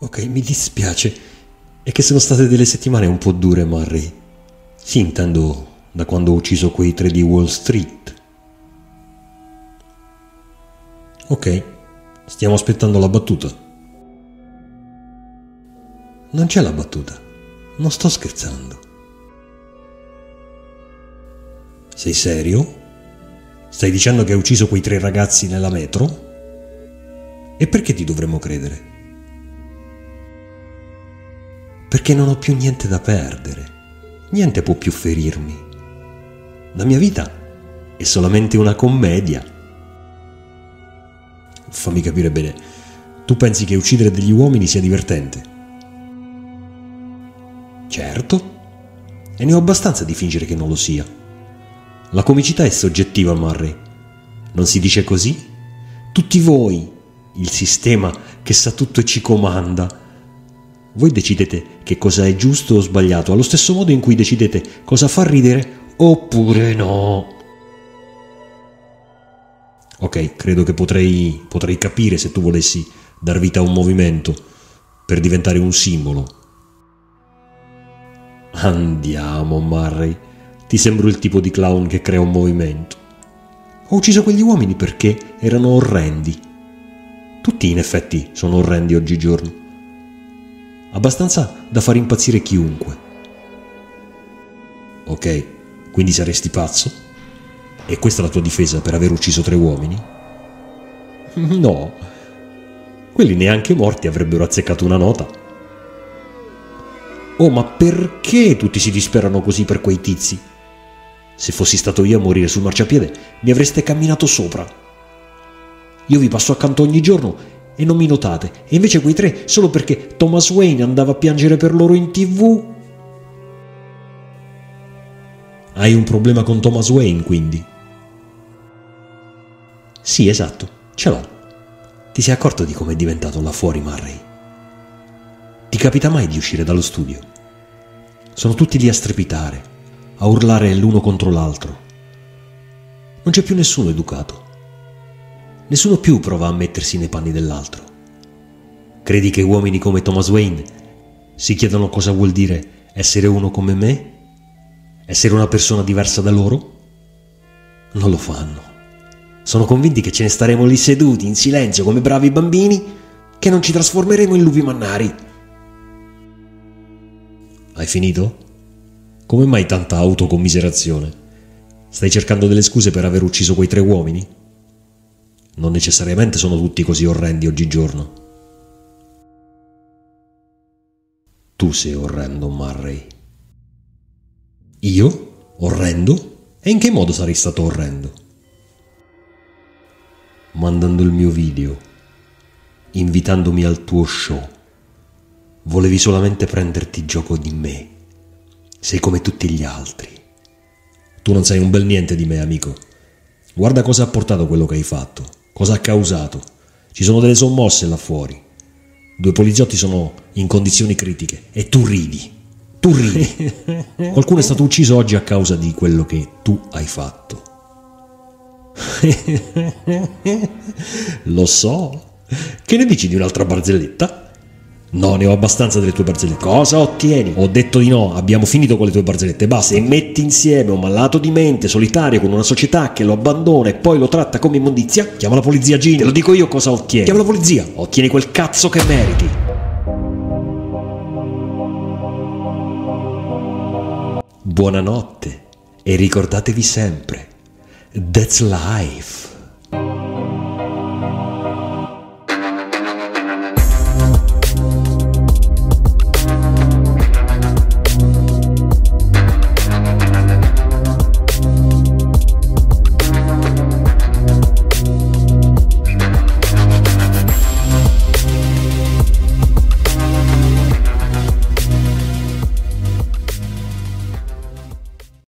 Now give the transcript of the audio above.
Ok, mi dispiace. È che sono state delle settimane un po' dure, Murray. Sì, intendo da quando ho ucciso quei tre di Wall Street. Ok, stiamo aspettando la battuta. Non c'è la battuta. Non sto scherzando. Sei serio? Stai dicendo che hai ucciso quei tre ragazzi nella metro? E perché ti dovremmo credere? Perché non ho più niente da perdere. Niente può più ferirmi. La mia vita è solamente una commedia. Fammi capire bene. Tu pensi che uccidere degli uomini sia divertente? Certo. E ne ho abbastanza di fingere che non lo sia. La comicità è soggettiva, Murray. Non si dice così? Tutti voi, il sistema che sa tutto e ci comanda. Voi decidete che cosa è giusto o sbagliato, allo stesso modo in cui decidete cosa fa ridere oppure no. Ok, credo che potrei, potrei capire se tu volessi dar vita a un movimento per diventare un simbolo. Andiamo, Murray. Ti sembro il tipo di clown che crea un movimento. Ho ucciso quegli uomini perché erano orrendi. Tutti in effetti sono orrendi oggigiorno. Abbastanza da far impazzire chiunque. Ok, quindi saresti pazzo? E questa è la tua difesa per aver ucciso tre uomini? No. Quelli neanche morti avrebbero azzeccato una nota. Oh, ma perché tutti si disperano così per quei tizi? Se fossi stato io a morire sul marciapiede, mi avreste camminato sopra. Io vi passo accanto ogni giorno e non mi notate, e invece quei tre, solo perché Thomas Wayne andava a piangere per loro in tv. Hai un problema con Thomas Wayne, quindi? Sì, esatto, ce l'ho. Ti sei accorto di come è diventato là fuori Murray? Ti capita mai di uscire dallo studio? Sono tutti lì a strepitare, a urlare l'uno contro l'altro. Non c'è più nessuno educato. Nessuno più prova a mettersi nei panni dell'altro. Credi che uomini come Thomas Wayne si chiedano cosa vuol dire essere uno come me? Essere una persona diversa da loro? Non lo fanno. Sono convinti che ce ne staremo lì seduti in silenzio come bravi bambini, che non ci trasformeremo in lupi mannari. Hai finito? Come mai tanta autocommiserazione? Stai cercando delle scuse per aver ucciso quei tre uomini? Non necessariamente sono tutti così orrendi oggigiorno. Tu sei orrendo, Murray. Io? Orrendo? E in che modo sarei stato orrendo? Mandando il mio video, invitandomi al tuo show. Volevi solamente prenderti gioco di me sei come tutti gli altri. Tu non sai un bel niente di me, amico. Guarda cosa ha portato quello che hai fatto, cosa ha causato. Ci sono delle sommosse là fuori. Due poliziotti sono in condizioni critiche e tu ridi. Tu ridi. Qualcuno è stato ucciso oggi a causa di quello che tu hai fatto. Lo so. Che ne dici di un'altra barzelletta? No, ne ho abbastanza delle tue barzellette. Cosa ottieni? Ho detto di no, abbiamo finito con le tue barzellette. Basta. Se metti insieme un malato di mente solitario con una società che lo abbandona e poi lo tratta come immondizia, chiama la polizia Gini. Te lo dico io cosa ottieni. Chiama la polizia. Ottieni quel cazzo che meriti. Buonanotte e ricordatevi sempre, that's life.